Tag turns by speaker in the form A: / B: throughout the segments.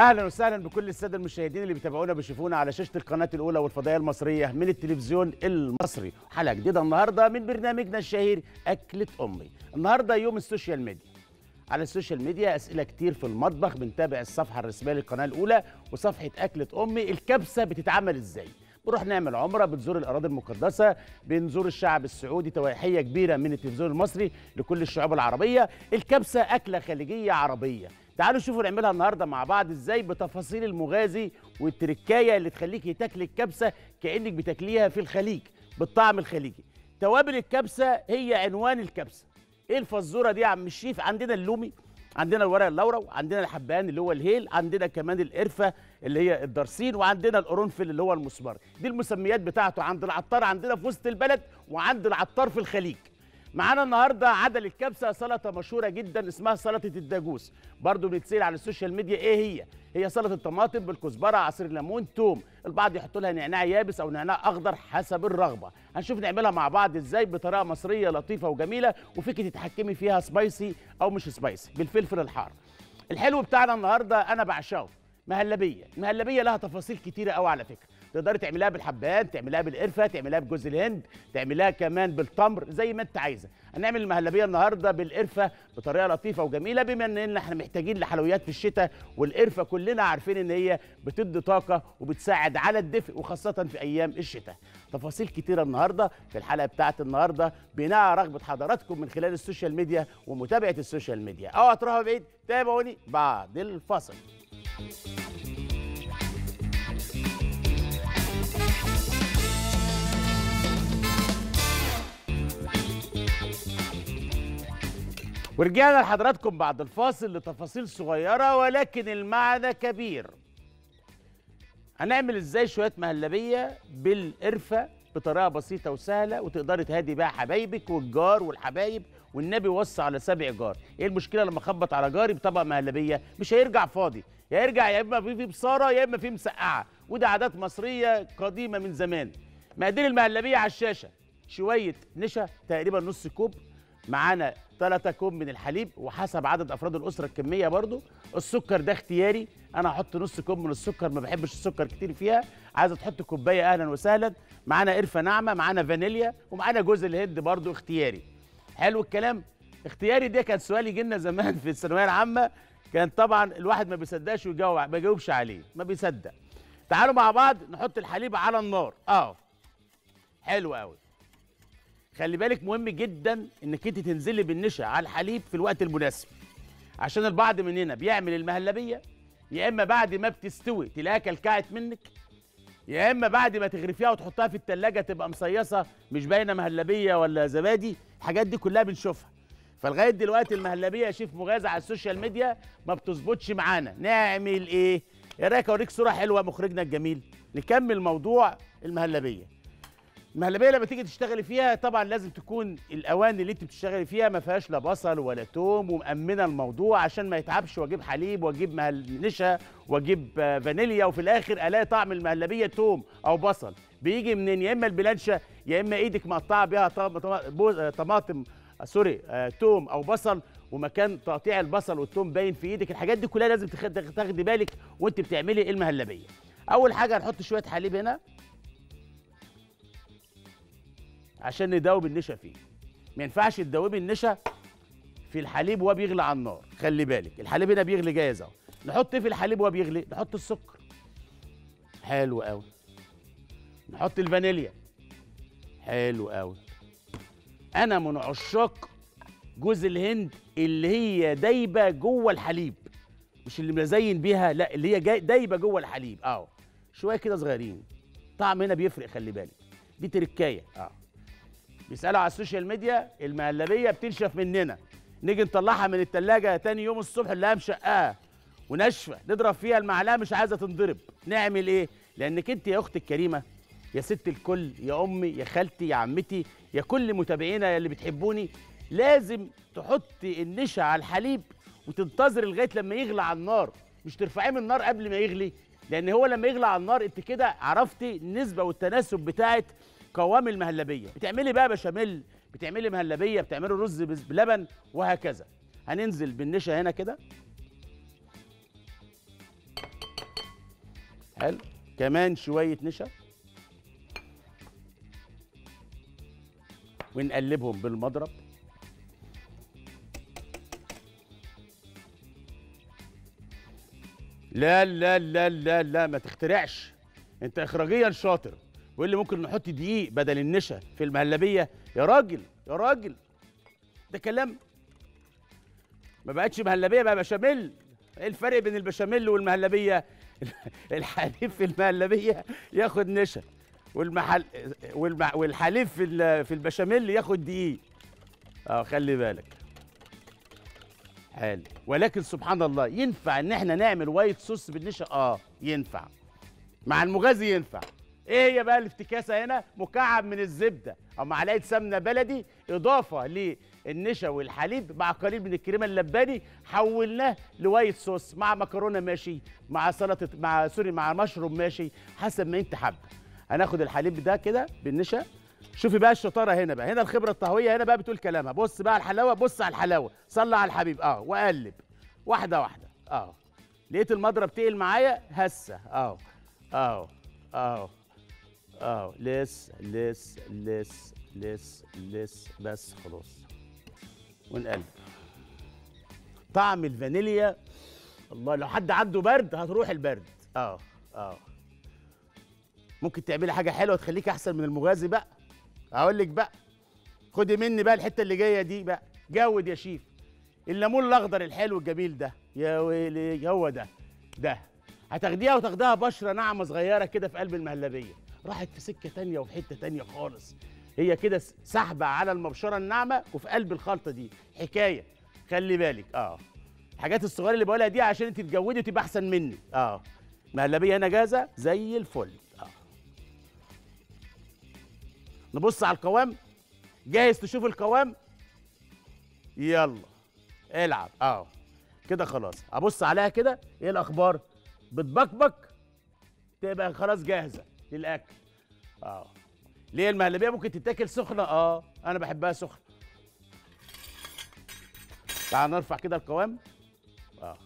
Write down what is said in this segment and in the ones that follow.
A: أهلا وسهلا بكل السادة المشاهدين اللي بيتابعونا بيشوفونا على شاشة القناة الأولى والفضائية المصرية من التلفزيون المصري. حلقة جديدة النهارده من برنامجنا الشهير أكلة أمي. النهارده يوم ال social media. على ال social media أسئلة كتير في المطبخ بنتابع الصفحة الرسمية للقناة الأولى وصفحة أكلة أمي. الكبسة بتتعمل إزاي؟ بنروح نعمل عمرة بنزور الأراضي المقدسة بنزور الشعب السعودي تحيه كبيرة من التلفزيون المصري لكل الشعوب العربية. الكبسة أكلة خليجية عربية. تعالوا شوفوا نعملها النهارده مع بعض إزاي بتفاصيل المغازي والتركاية اللي تخليكي تاكلي الكبسة كأنك بتاكليها في الخليج بالطعم الخليجي. توابل الكبسة هي عنوان الكبسة. إيه الفزورة دي يا عم الشيف؟ عندنا اللومي عندنا الورق اللورا عندنا الحبهان اللي هو الهيل عندنا كمان القرفة اللي هي الدرسين وعندنا القرنفل اللي هو المسمار. دي المسميات بتاعته عند العطار عندنا في وسط البلد وعند العطار في الخليج. معانا النهارده عدل الكبسة سلطة مشهورة جدا اسمها سلطة الدقوس. برضو بنتسال على ال social media. إيه هي؟ هي سلطة الطماطم بالكزبرة عصير ليمون توم. البعض يحط لها نعناع يابس أو نعناع أخضر حسب الرغبة. هنشوف نعملها مع بعض إزاي بطريقة مصرية لطيفة وجميلة وفيك تتحكمي فيها spicy أو مش spicy بالفلفل الحار. الحلو بتاعنا النهارده أنا بعشقه. مهلبية. المهلبيه لها تفاصيل كتيرة قوي على فكرة. تقدري تعمليها بالحبان تعمليها بالقرفة تعمليها بجوز الهند تعمليها كمان بالتمر زي ما انت عايزة. هنعمل المهلبية النهارده بالقرفة بطريقة لطيفة وجميلة بما ان إحنا محتاجين لحلويات في الشتاء والقرفة كلنا عارفين ان هي بتدي طاقة وبتساعد على الدفء وخاصة في أيام الشتاء. تفاصيل كتيرة النهارده في الحلقة بتاعت النهارده بناء على رغبة حضراتكم من خلال ال social media ومتابعة ال social media. اوعى تروحوا بعيد تابعوني بعد الفاصل. ورجعنا لحضراتكم بعد الفاصل لتفاصيل صغيرة ولكن المعنى كبير. هنعمل إزاي شوية مهلبية بالقرفة بطريقة بسيطة وسهلة وتقدري تهدي بيها حبايبك والجار والحبايب والنبي وصى على سبع جار. إيه المشكلة لما أخبط على جاري بطبق مهلبية؟ مش هيرجع فاضي. يا يرجع يا إما في بصارة يا إما في مسقعة. وده عادات مصرية قديمة من زمان. مقادير المهلبية على الشاشة. شوية نشا تقريبا نص كوب. معانا 3 كوب من الحليب وحسب عدد أفراد الأسرة الكمية برضو. السكر ده اختياري. أنا هحط نص كوب من السكر ما بحبش السكر كتير فيها. عايزه تحط كوباية أهلا وسهلا. معانا قرفة ناعمة معانا فانيليا ومعانا جوز الهند برضو اختياري. حلو الكلام. اختياري ده كان سؤال يجي لنا زمان في الثانوية العامة. كان طبعا الواحد ما بيصدقش ويجاوب ما بيجاوبش عليه ما بيصدق. تعالوا مع بعض نحط الحليب على النار. آه. حلو قوي خلي بالك مهم جدا إنك أنت تنزلي بالنشا على الحليب في الوقت المناسب. عشان البعض مننا بيعمل المهلبية يا إما بعد ما بتستوي تلاقيها كلكعت منك يا إما بعد ما تغرفيها وتحطها في التلاجة تبقى مصيصة مش باينة مهلبية ولا زبادي الحاجات دي كلها بنشوفها. فلغاية دلوقتي المهلبية يا شيف مغازى على ال social media ما بتظبطش معانا. نعمل إيه؟ إيه رايك أوريك صورة حلوة مخرجنا الجميل. نكمل موضوع المهلبية. المهلبيه لما تيجي تشتغلي فيها طبعا لازم تكون الأواني اللي انت بتشتغلي فيها ما فيهاش لا بصل ولا توم ومأمنة الموضوع عشان ما يتعبش وأجيب حليب وأجيب نشا وأجيب فانيليا وفي الآخر ألاقي طعم المهلبية توم أو بصل. بيجي منين؟ يا إما البلانشة يا إما إيدك مقطعة بيها طماطم سوري آه، توم أو بصل ومكان تقطيع البصل والتوم باين في إيدك. الحاجات دي كلها لازم تاخد- تاخدي بالك وأنت بتعملي المهلبية. أول حاجة هنحط شوية حليب هنا. عشان ندوب النشا فيه. ما ينفعش تدوبي النشا في الحليب وهو بيغلي على النار. خلي بالك الحليب هنا بيغلي جاهز أهو. نحط إيه في الحليب وهو بيغلي؟ نحط السكر. حلو قوي نحط الفانيليا. حلو قوي أنا من عشاق جوز الهند اللي هي دايبة جوه الحليب. مش اللي مزين بيها لا اللي هي دايبة جوه الحليب. آه شوية كده صغيرين. طعم هنا بيفرق خلي بالك. دي تركاية. أه. بيسالوا على ال social media المهلبيه بتنشف مننا. نيجي نطلعها من التلاجة تاني يوم الصبح نلاقيها مشققة وناشفة نضرب فيها المعلقة مش عايزة تنضرب. نعمل إيه؟ لأنك أنت يا أختي الكريمه يا ست الكل يا أمي يا خالتي يا عمتي يا كل متابعينا اللي بتحبوني لازم تحطي النشا على الحليب وتنتظر لغاية لما يغلى على النار. مش ترفعيه من النار قبل ما يغلي لأن هو لما يغلى على النار أنت كده عرفتي النسبة والتناسب بتاعت قوام المهلبية. بتعملي بقى بشاميل بتعملي مهلبية بتعملي رز بلبن وهكذا. هننزل بالنشا هنا كده. حلو. كمان شوية نشا. ونقلبهم بالمضرب. لا لا لا لا لا ما تخترعش. انت اخراجيا شاطر. واللي ممكن نحط دقيق بدل النشا في المهلبية. يا راجل يا راجل. ده كلام. ما بقتش مهلبية بقى بشاميل. إيه الفرق بين البشاميل والمهلبية؟ الحليب في المهلبية ياخد نشا والمحل. والحليب في في البشاميل ياخد دقيق. آه خلي بالك. حلو. ولكن سبحان الله ينفع إن إحنا نعمل وايت صوص بالنشا؟ آه ينفع. مع المغازي ينفع. إيه هي بقى الافتكاسة هنا؟ مكعب من الزبدة أو معلقة سمنة بلدي إضافة للنشا والحليب مع قليل من الكريمة اللباني حولناه ل white sauce مع مكرونة ماشي مع سلطة مع سوري مع مشروم ماشي حسب ما أنت حابه هناخد الحليب ده كده بالنشا. شوفي بقى الشطارة هنا بقى هنا الخبرة الطهوية هنا بقى بتقول كلامها. بص بقى على الحلاوة بص على الحلاوة. صلي على الحبيب. آه وقلب. واحدة واحدة. آه. لقيت المضرب تقل معايا؟ هسه. آه. آه. آه. آه لس لس لس لس لس بس خلاص. ونقلب. طعم الفانيليا الله لو حد عنده برد هتروح البرد. آه آه. ممكن تعملي حاجة حلوة تخليك أحسن من المغازي بقى. أقول لك بقى. خدي مني بقى الحتة اللي جاية دي بقى. جود يا شيف. الليمون الأخضر الحلو الجميل ده. يا ويلي هو ده. ده. هتاخديها وتاخديها بشرة ناعمة صغيرة كده في قلب المهلبية. راحت في سكة تانية وفي حتة تانية خالص. هي كده سحبة على المبشرة الناعمة وفي قلب الخلطة دي. حكاية. خلي بالك. آه. الحاجات الصغيرة اللي بقولها دي عشان انت تتجودي وتبقى أحسن مني. آه. مهلبية هنا جاهزة؟ زي الفل. آه. نبص على القوام. جاهز تشوف القوام؟ يلا. العب. آه. كده خلاص. أبص عليها كده. إيه الأخبار؟ بتبكبك؟ تبقى خلاص جاهزة. للأكل. آه. ليه المهلبية ممكن تتاكل سخنة؟ آه. أنا بحبها سخنة. تعال نرفع كده القوام. آه.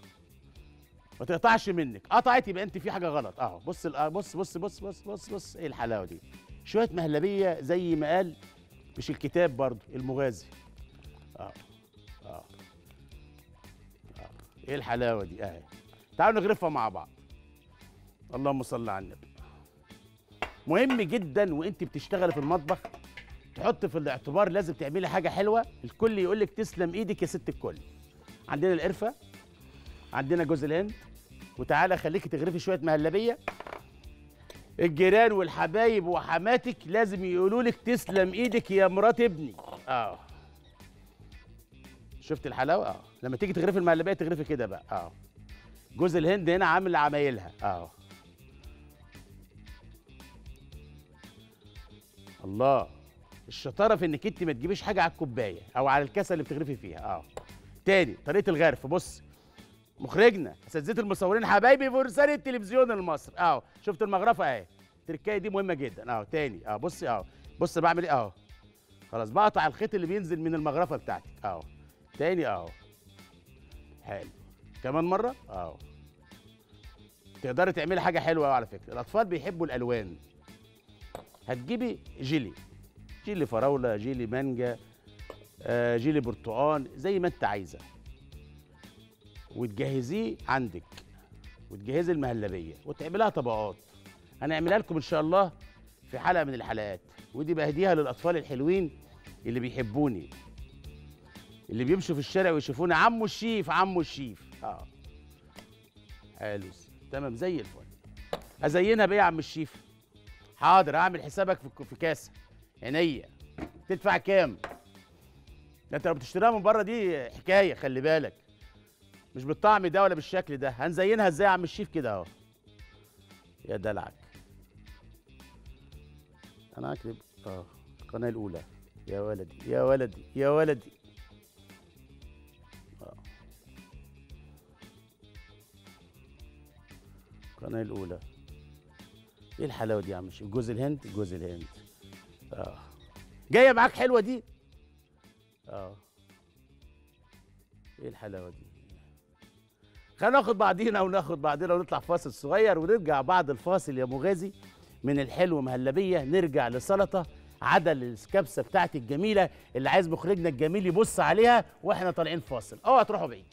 A: ما تقطعش منك. قطعت يبقى أنت في حاجة غلط. آه. بص آه، بص بص بص بص بص بص إيه الحلاوة دي؟ شوية مهلبية زي ما قال مش الكتاب برضو المغازي. آه. آه. آه. إيه الحلاوة دي؟ أهي. تعالوا نغرفها مع بعض. اللهم صل على النبي. مهم جدا وأنت بتشتغلي في المطبخ تحط في الاعتبار لازم تعملي حاجة حلوة الكل يقول لك تسلم إيدك يا ست الكل. عندنا القرفة عندنا جوز الهند وتعالى خليكي تغرفي شوية مهلبية. الجيران والحبايب وحماتك لازم يقولوا لك تسلم إيدك يا مرات ابني. آه. شفت الحلاوة؟ آه. لما تيجي تغرفي المهلبية تغرفي كده بقى. آه. جوز الهند هنا عامل عمايلها. آه. الله. الشطارة في إنك أنت ما تجيبيش حاجة على الكوباية أو على الكاسة اللي بتغرفي فيها. آه. تاني طريقة الغرف. بص مخرجنا أساتذة المصورين حبايبي فرسان التلفزيون المصري. آه. شفت المغرفة أهي. التركايه دي مهمة جدا. آه. تاني آه. بصي آه. بص بعمل إيه؟ آه. خلاص بقطع الخيط اللي بينزل من المغرفة بتاعتك. آه. تاني آه. حلو. كمان مرة؟ آه. تقدري تعملي حاجة حلوة على فكرة. الأطفال بيحبوا الألوان. هتجيبي جيلي. جيلي فراولة جيلي مانجا آه جيلي برتقال زي ما انت عايزة. وتجهزيه عندك. وتجهزي المهلبية. وتعملها طبقات. هنعملها لكم إن شاء الله في حلقة من الحلقات. ودي بهديها للأطفال الحلوين اللي بيحبوني. اللي بيمشوا في الشارع ويشوفوني. عمو الشيف عمو الشيف. آه. حلو. تمام زي الفل. أزينها بإيه يا عم الشيف؟ حاضر اعمل حسابك في في كاسه عينيا. تدفع كام؟ ده انت لو بتشتريها من بره دي حكاية خلي بالك. مش بالطعم ده ولا بالشكل ده. هنزينها إزاي يا عم الشيف كده اهو. يا دلعك. أنا اكتب آه القناة الأولى. يا ولدي يا ولدي يا ولدي. آه. القناة الأولى. إيه الحلاوة دي يا عم؟ الشيف جوز الهند جوز الهند. آه. جاية معاك حلوة دي؟ آه. إيه الحلاوة دي؟ خلينا ناخد بعضينا وناخد بعضينا ونطلع فاصل صغير ونرجع بعد الفاصل يا مغازي من الحلو مهلبيه نرجع لسلطة عدل الكبسة بتاعتي الجميلة اللي عايز مخرجنا الجميل يبص عليها وإحنا طالعين فاصل. أوعى تروحوا بعيد.